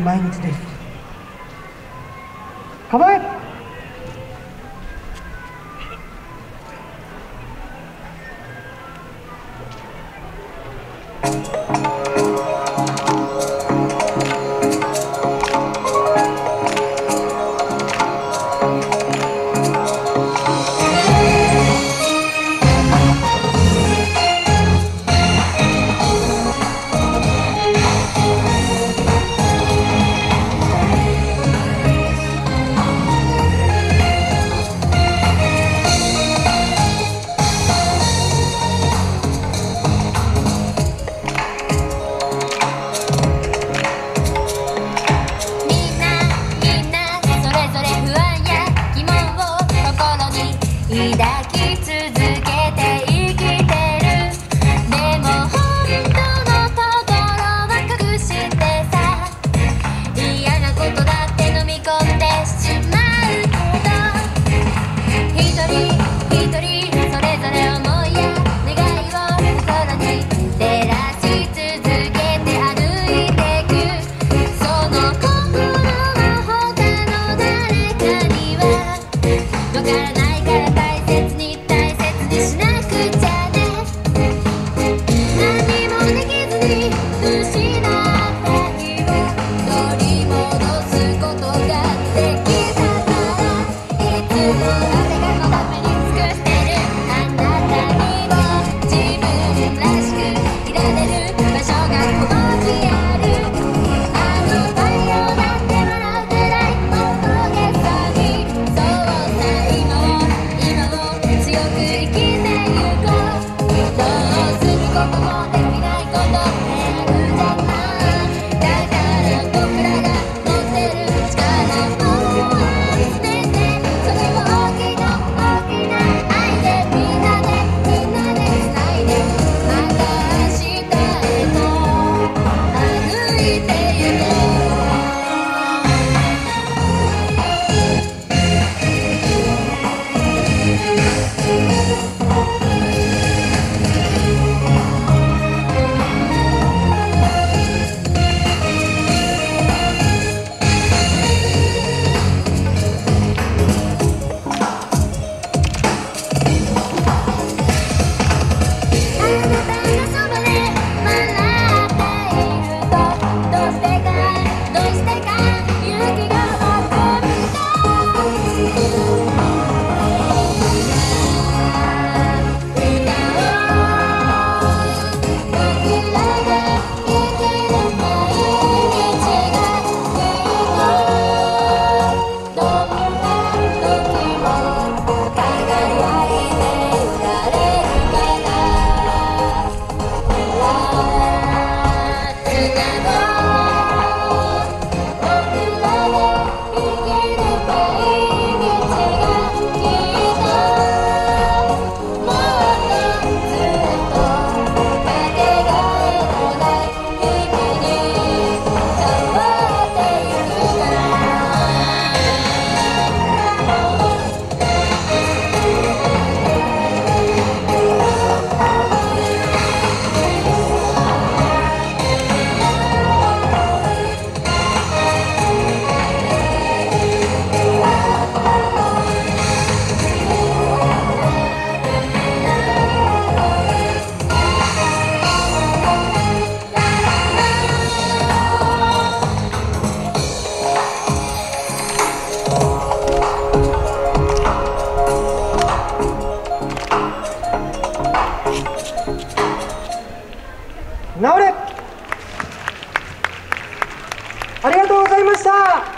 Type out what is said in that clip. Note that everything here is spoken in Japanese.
毎日です。構え！抱きつございました。